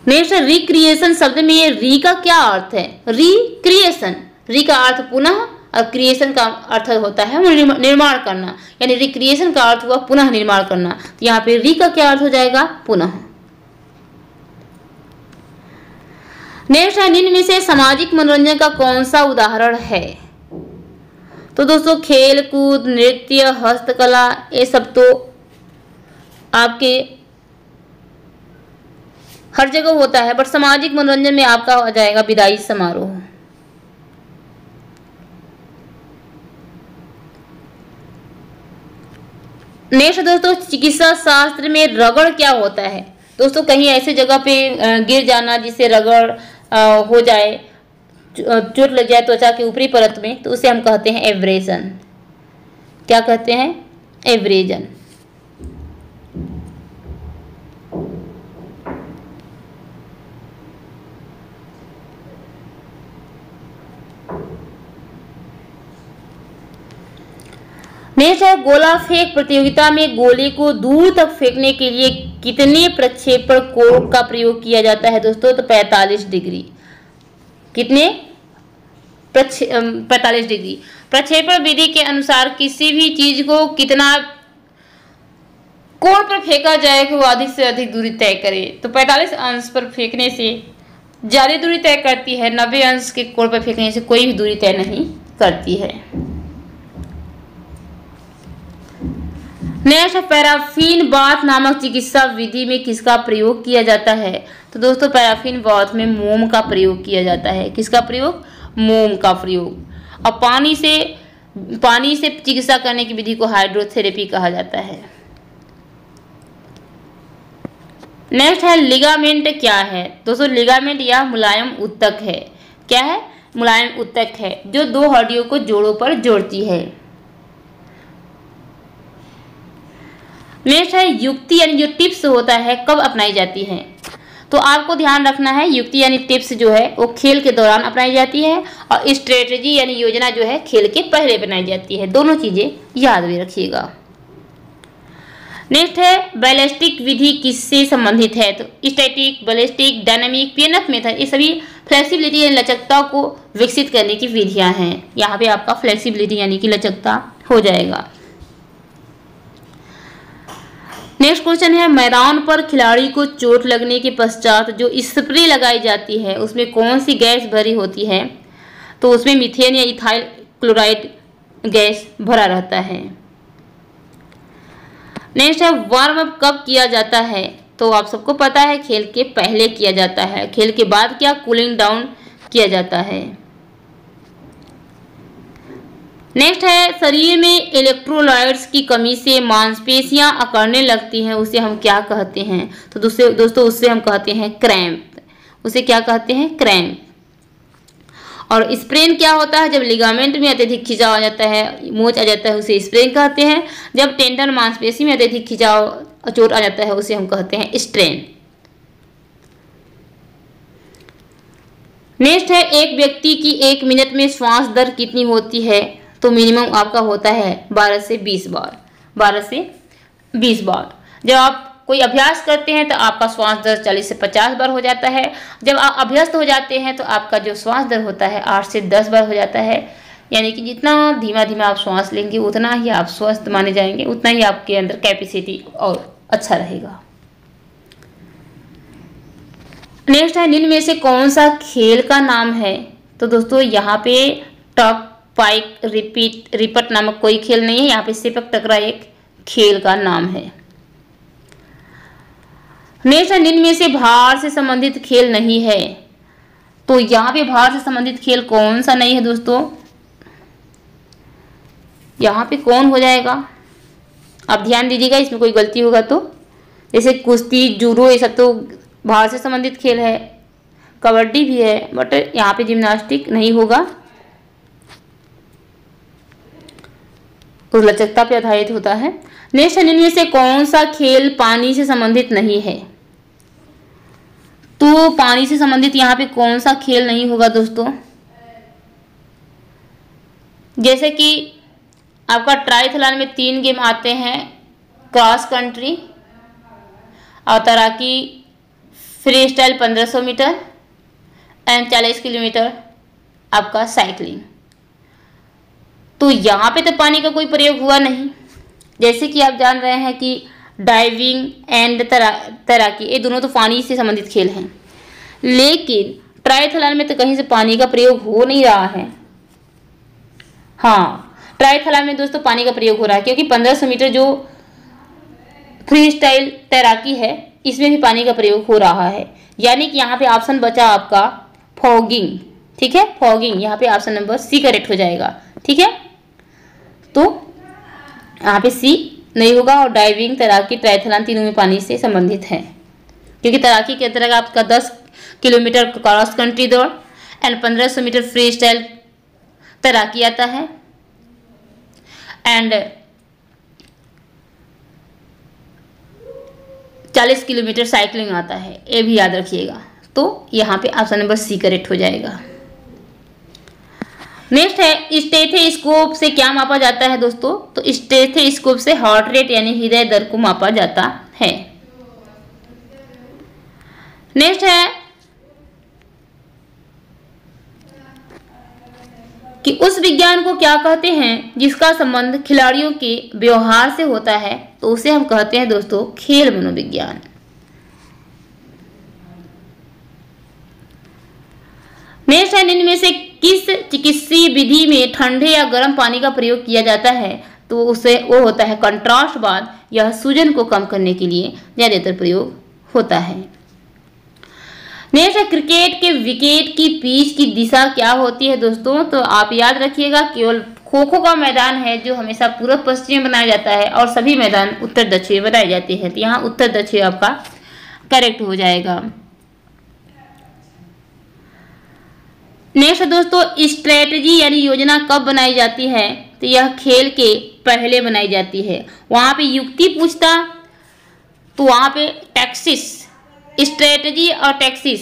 नेक्स्ट रिक्रिएशन शब्द में ये री का क्या अर्थ है? रिक्रिएशन री का अर्थ पुनः, और क्रिएशन का अर्थ होता है निर्माण करना। यानी रिक्रिएशन का अर्थ हुआ पुनः निर्माण करना। तो यहाँ पे री का क्या अर्थ हो जाएगा? पुनः। नेक्स्ट है निम्न में से सामाजिक मनोरंजन का कौन सा उदाहरण है? तो दोस्तों, खेल, कूद, नृत्य, हस्तकला, ये सब तो आपके हर जगह होता है बट सामाजिक मनोरंजन में आपका आ जाएगा विदाई समारोह। नेक्स्ट दोस्तों, चिकित्सा शास्त्र में रगड़ क्या होता है? दोस्तों, कहीं ऐसे जगह पे गिर जाना जिससे रगड़ हो जाए चोट लग जाए त्वचा के ऊपरी परत में तो उसे हम कहते हैं एवरेजन। क्या कहते हैं? एवरेजन। नेक्स्ट है गोला फेंक प्रतियोगिता में गोले को दूर तक फेंकने के लिए कितने प्रक्षेपण कोण का प्रयोग किया जाता है दोस्तों? तो 45 डिग्री। कितने? पैतालीस डिग्री। प्रक्षेपण विधि के अनुसार किसी भी चीज़ को कितना कोण पर फेंका जाए कि वो अधिक से अधिक दूरी तय करे। तो 45 अंश पर फेंकने से ज़्यादा दूरी तय करती है 90 अंश के कोण पर फेंकने से कोई भी दूरी तय नहीं करती है। नेक्स्ट पैराफिन बाथ नामक चिकित्सा विधि में किसका प्रयोग किया जाता है? तो दोस्तों, पैराफिन बाथ में मोम का प्रयोग किया जाता है। किसका प्रयोग? मोम का प्रयोग। और पानी से पानी से चिकित्सा करने की विधि को हाइड्रोथेरेपी कहा जाता है। नेक्स्ट है लिगामेंट क्या है? दोस्तों लिगामेंट या मुलायम उत्तक है। क्या है? मुलायम उत्तक है, जो दो हड्डियों को जोड़ों पर जोड़ती है। नेक्स्ट है, युक्ति यानी जो टिप्स होता है, कब अपनाई जाती है? तो आपको ध्यान रखना है, युक्ति यानी टिप्स जो है, वो खेल के दौरान अपनाई जाती है और स्ट्रेटजी यानी योजना जो है, खेल के पहले बनाई जाती है। दोनों चीज़ें याद भी रखिएगा। नेक्स्ट है बैलिस्टिक विधि किससे संबंधित है? तो static ballistic dynamic PNF method ये सभी फ्लेक्सिबिलिटी यानी लचकता को विकसित करने की विधियाँ हैं। यहाँ पे आपका फ्लेक्सिबिलिटी यानी कि लचकता हो जाएगा। नेक्स्ट क्वेश्चन है, मैदान पर खिलाड़ी को चोट लगने के पश्चात जो स्प्रे लगाई जाती है, उसमें कौन सी गैस भरी होती है? तो उसमें मिथेन या इथाइल क्लोराइड गैस भरा रहता है। नेक्स्ट है, वार्म अप कब किया जाता है? तो आप सबको पता है, खेल के पहले किया जाता है। खेल के बाद क्या? कूलिंग डाउन किया जाता है। नेक्स्ट है, शरीर में इलेक्ट्रोलाइट्स की कमी से मांसपेशियाँ अकड़ने लगती हैं, उसे हम क्या कहते हैं? तो दूसरे, दोस्तों, उससे हम कहते हैं क्रैम्प। उसे क्या कहते हैं? क्रैम्प। और स्प्रेन क्या होता है? जब लिगामेंट में अत्यधिक खिंचाव आ जाता है, मोच आ जाता है, उसे स्प्रेन कहते हैं। जब टेंडर मांसपेशी में अत्यधिक खिंचाव, चोट आ जाता है, उसे हम कहते हैं स्ट्रेन। नेक्स्ट है, एक व्यक्ति की एक मिनट में श्वास दर कितनी होती है? तो मिनिमम आपका होता है बारह से बीस बार। बारह से बीस बार। जब आप कोई अभ्यास करते हैं तो आपका श्वास दर चालीस से पचास बार हो जाता है। जब आप अभ्यस्त हो जाते हैं तो आपका जो श्वास दर होता है आठ से दस बार हो जाता है। यानी कि जितना धीमा धीमा आप श्वास लेंगे, उतना ही आप स्वस्थ माने जाएँगे, उतना ही आपके अंदर कैपेसिटी और अच्छा रहेगा। नेक्स्ट है, निम्न में से कौन सा खेल का नाम है? तो दोस्तों, यहाँ पे टॉप पाइक, रिपीट, रिपट नामक कोई खेल नहीं है। यहाँ पे सिपक टकरा एक खेल का नाम है। नेक्स्ट में से भार से संबंधित खेल नहीं है। तो यहाँ पे भार से संबंधित खेल कौन सा नहीं है दोस्तों? यहाँ पे कौन हो जाएगा? आप ध्यान दीजिएगा, इसमें कोई गलती होगा तो। जैसे कुश्ती, जूडो, ये सब तो भार से संबंधित खेल है। कबड्डी भी है, बट यहाँ पे जिम्नास्टिक नहीं होगा। उस लचकता पे आधारित होता है। नेक्स्ट इनमें से कौन सा खेल पानी से संबंधित नहीं है? तो पानी से संबंधित यहाँ पे कौन सा खेल नहीं होगा दोस्तों? जैसे कि आपका ट्राइथलन में तीन गेम आते हैं क्रॉस कंट्री और तैराकी फ्री स्टाइल पंद्रह सौ मीटर एंड चालीस किलोमीटर आपका साइकिलिंग तो यहाँ पे तो पानी का कोई प्रयोग हुआ नहीं। जैसे कि आप जान रहे हैं कि डाइविंग एंड तैरा तैराकी ये दोनों तो पानी से संबंधित खेल हैं। लेकिन ट्राइथलान में तो कहीं से पानी का प्रयोग हो नहीं रहा है। हाँ ट्राइथलान में दोस्तों पानी का प्रयोग हो रहा है, क्योंकि 1500 मीटर जो फ्री स्टाइल तैराकी है, इसमें भी पानी का प्रयोग हो रहा है। यानी कि यहाँ पे ऑप्शन बचा आपका फॉगिंग ठीक है? फॉगिंग यहाँ पे ऑप्शन नंबर सी करेक्ट हो जाएगा, ठीक है? तो यहाँ पे सी नहीं होगा और डाइविंग तैराकी ट्राइथलान तीनों में पानी से संबंधित है। क्योंकि तैराकी के अंतर्गत आपका दस किलोमीटर क्रॉस कंट्री दौड़ एंड पंद्रह सौ मीटर फ्री स्टाइल तैराकी आता है। एंड चालीस किलोमीटर साइकिलिंग आता है, ये भी याद रखिएगा। तो यहाँ पे ऑप्शन नंबर सी करेक्ट हो जाएगा। नेक्स्ट है स्टेथेस्कोप से क्या मापा जाता है दोस्तों? तो स्टेथेस्कोप से हार्ट रेट यानी हृदय दर को मापा जाता है। नेक्स्ट है कि उस विज्ञान को क्या कहते हैं, जिसका संबंध खिलाड़ियों के व्यवहार से होता है तो उसे हम कहते हैं दोस्तों, खेल मनोविज्ञान। नेक्स्ट है इनमें से किस चिकित्सीय विधि में ठंडे या गर्म पानी का प्रयोग किया जाता है? तो उसे वो होता है कंट्रास्ट बाद यह सूजन को कम करने के लिए ज़्यादातर प्रयोग होता है। नेक्स्ट है क्रिकेट के विकेट की पिच की दिशा क्या होती है दोस्तों? तो आप याद रखिएगा, केवल खो खो का मैदान है जो हमेशा पूर्व पश्चिम में बनाया जाता है और सभी मैदान उत्तर दक्षिण में बनाए जाते हैं। तो यहाँ उत्तर दक्षिण आपका करेक्ट हो जाएगा। नेक्स्ट दोस्तों स्ट्रेटजी यानी योजना कब बनाई जाती है? तो यह खेल के पहले बनाई जाती है। वहाँ पे युक्ति पूछता तो वहाँ पे टैक्सिस स्ट्रेटजी और टैक्सिस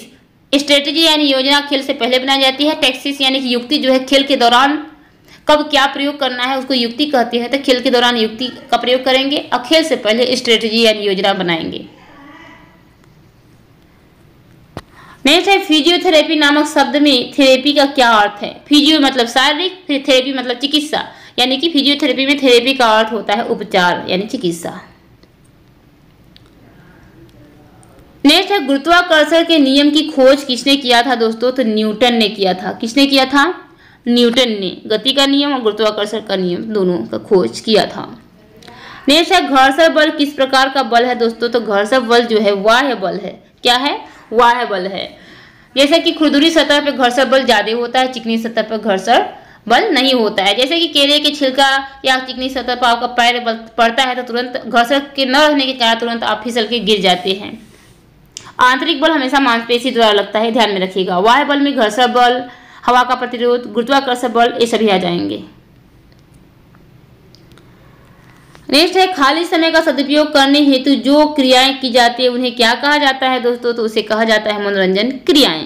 स्ट्रेटजी यानी योजना खेल से पहले बनाई जाती है। टैक्सिस यानी कि युक्ति जो है खेल के दौरान कब क्या प्रयोग करना है, उसको युक्ति कहते हैं। तो खेल के दौरान युक्ति का प्रयोग करेंगे और खेल से पहले स्ट्रेटजी यानी योजना बनाएँगे। नेक्स्ट है फिजियोथेरेपी नामक शब्द में थेरेपी का क्या अर्थ है? फिजियो मतलब शारीरिक, फिर थेरेपी मतलब चिकित्सा। यानी कि फिजियोथेरेपी में थेरेपी का अर्थ होता है उपचार, यानी चिकित्सा। नेक्स्ट है, गुरुत्वाकर्षण के नियम की खोज किसने किया था दोस्तों? तो न्यूटन ने किया था। किसने किया था? न्यूटन ने। गति का नियम और गुरुत्वाकर्षण का नियम दोनों का खोज किया था। नेक्स्ट है, घर्षण बल किस प्रकार का बल है दोस्तों? तो घर्षण बल जो है वाह बल है। क्या है? वाह बल है। जैसे कि खुरदुरी सतह पर घर्षण बल ज़्यादा होता है, चिकनी सतह पर घर्षण बल नहीं होता है। जैसे कि केले के छिलका या चिकनी सतह पर आपका पैर पड़ता है तो तुरंत घर्षण के न रहने के कारण तुरंत आप फिसल के गिर जाते हैं। आंतरिक बल हमेशा मांसपेशी द्वारा लगता है, ध्यान में रखिएगा। वाह बल में घर्षण बल, हवा का प्रतिरोध, गुरुत्वाकर्षण बल, ये सभी आ जाएँगे। नेक्स्ट है, खाली समय का सदुपयोग करने हेतु जो क्रियाएँ की जाती है, उन्हें क्या कहा जाता है दोस्तों? तो उसे कहा जाता है मनोरंजन क्रियाएँ।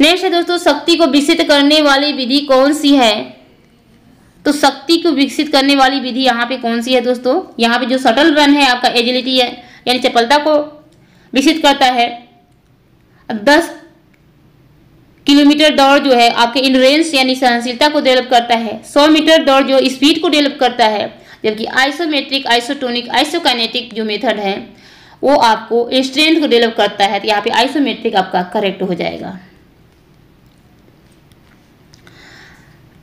नेक्स्ट है दोस्तों, शक्ति को विकसित करने वाली विधि कौन सी है? तो शक्ति को विकसित करने वाली विधि यहाँ पे कौन सी है दोस्तों? यहाँ पे जो सटल रन है, आपका एजिलिटी है, यानी चपलता को विकसित करता है। दस किलोमीटर दौड़ जो है आपके इंडोरेंस यानी सहनशीलता को डेवलप करता है। सौ मीटर दौड़ जो स्पीड को डेवलप करता है, जबकि आइसोमेट्रिक आइसोटोनिक आइसोकाइनेटिक जो मेथड है, वो आपको स्ट्रेंथ को डेवलप करता है तो यहाँ पे आइसोमेट्रिक आपका करेक्ट हो जाएगा।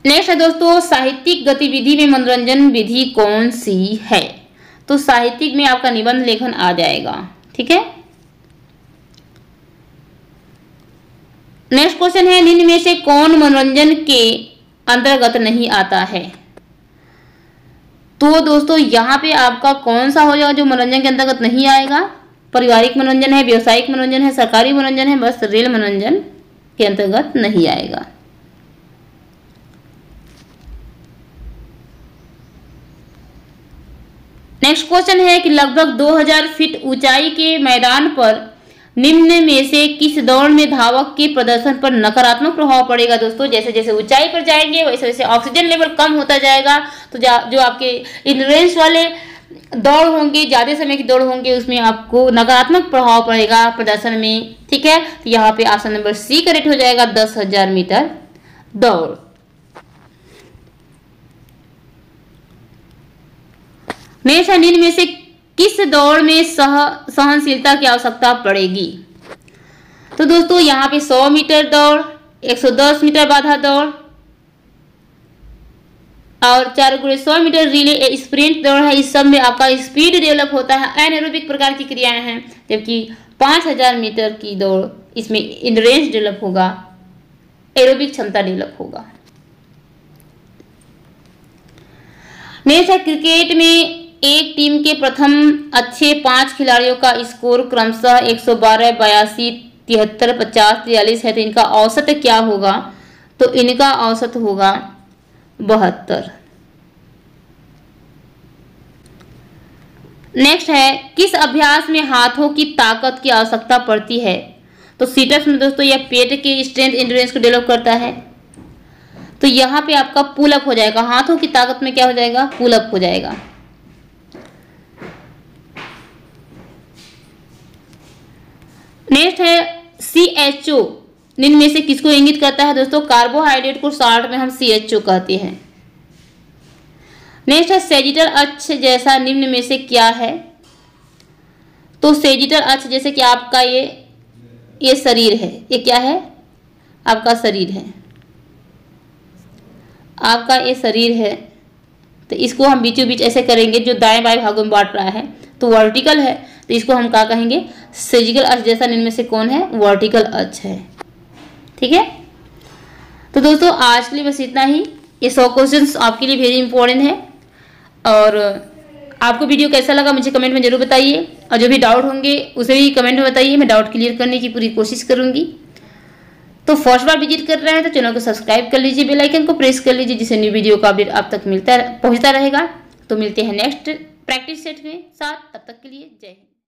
नेक्स्ट है दोस्तों, साहित्यिक गतिविधि में मनोरंजन विधि कौन सी है? तो साहित्यिक में आपका निबंध लेखन आ जाएगा, ठीक है? नेक्स्ट क्वेश्चन है, निम्न में से कौन मनोरंजन के अंतर्गत नहीं आता है? तो दोस्तों, यहाँ पे आपका कौन सा हो जाएगा जो मनोरंजन के अंतर्गत नहीं आएगा? पारिवारिक मनोरंजन है, व्यवसायिक मनोरंजन है, सरकारी मनोरंजन है, बस रेल मनोरंजन के अंतर्गत नहीं आएगा। नेक्स्ट क्वेश्चन है कि लगभग 2000 फीट ऊंचाई के मैदान पर निम्न में से किस दौड़ में धावक के प्रदर्शन पर नकारात्मक प्रभाव पड़ेगा दोस्तों? जैसे जैसे ऊंचाई पर जाएँगे वैसे वैसे ऑक्सीजन लेवल कम होता जाएगा। तो जा, जो आपके इंडोरेंस वाले दौड़ होंगे ज़्यादा समय की दौड़ होंगे उसमें आपको नकारात्मक प्रभाव पड़ेगा प्रदर्शन में। ठीक है? तो यहाँ पे ऑप्शन नंबर सी करेक्ट हो जाएगा दस हज़ार मीटर दौड़। मेष निम्न में से किस दौड़ में सह, सहनशीलता की आवश्यकता पड़ेगी? तो दोस्तों, यहाँ पे 100 मीटर दौड़ 110 मीटर बाधा दौड़, और चार गुड़े सौ मीटर रिले स्प्रिंट दौड़ है। इस सब में आपका स्पीड डेवलप होता है एनएरोबिक प्रकार की क्रियाएँ हैं, जबकि 5000 मीटर की दौड़, इसमें इंड्रेंस डेवलप होगा एरोबिक क्षमता डेवलप होगा। नेक्स्ट क्रिकेट में एक टीम के प्रथम अच्छे पाँच खिलाड़ियों का स्कोर क्रमशः 112, बयासी तिहत्तर पचास तिरालीस है तो इनका औसत क्या होगा? तो इनका औसत होगा बहत्तर। नेक्स्ट है किस अभ्यास में हाथों की ताकत की आवश्यकता पड़ती है? तो सीटअप्स में दोस्तों यह पेट के स्ट्रेंथ इंड्योरेंस को डेवलप करता है। तो यहाँ पे आपका पुलअप हो जाएगा। हाथों की ताकत में क्या हो जाएगा? पुलअप हो जाएगा। नेक्स्ट है सी एच ओ निम्न में से किसको इंगित करता है दोस्तों? कार्बोहाइड्रेट को शॉर्ट में हम सी एच ओ कहते हैं। नेक्स्ट है, सेजिटल अक्ष जैसा निम्न में से क्या है? तो सेजिटल अक्ष जैसे कि आपका ये ये शरीर है। ये क्या है? आपका शरीर है। आपका ये शरीर है। तो इसको हम बीचों बीच ऐसे करेंगे, जो दाएँ बाएँ भागों में बांट रहा है। तो वर्टिकल है। तो इसको हम क्या कहेंगे? सर्जिकल अर्च जैसा इनमें से कौन है? वर्टिकल अर्च है। ठीक है? तो दोस्तों, आज के लिए बस इतना ही। ये सौ क्वेश्चन आपके लिए वेरी इंपॉर्टेंट है। और आपको वीडियो कैसा लगा मुझे कमेंट में ज़रूर बताइए। और जो भी डाउट होंगे, उसे भी कमेंट में बताइए। मैं डाउट क्लियर करने की पूरी कोशिश करूँगी। तो फ़र्स्ट बार विज़िट कर रहे हैं तो चैनल को सब्सक्राइब कर लीजिए बेल आइकन को प्रेस कर लीजिए, जिससे न्यू वीडियो का अपडेट आप तक मिलता पहुँचता रहेगा। तो मिलते हैं नेक्स्ट प्रैक्टिस सेट में साथ। तब तक के लिए जय हिंद।